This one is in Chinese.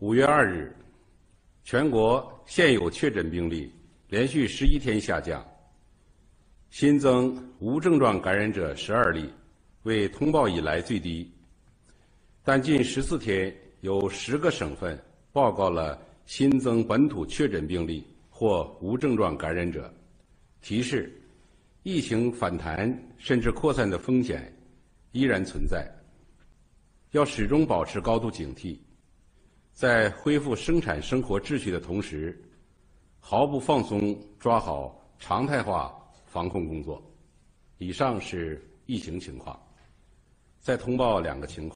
五月二日，全国现有确诊病例连续十一天下降，新增无症状感染者十二例，为通报以来最低。但近十四天有十个省份报告了新增本土确诊病例或无症状感染者，提示疫情反弹甚至扩散的风险依然存在。要始终保持高度警惕，在恢复生产生活秩序的同时，毫不放松抓好常态化防控工作。以上是疫情情况，再通报两个情况。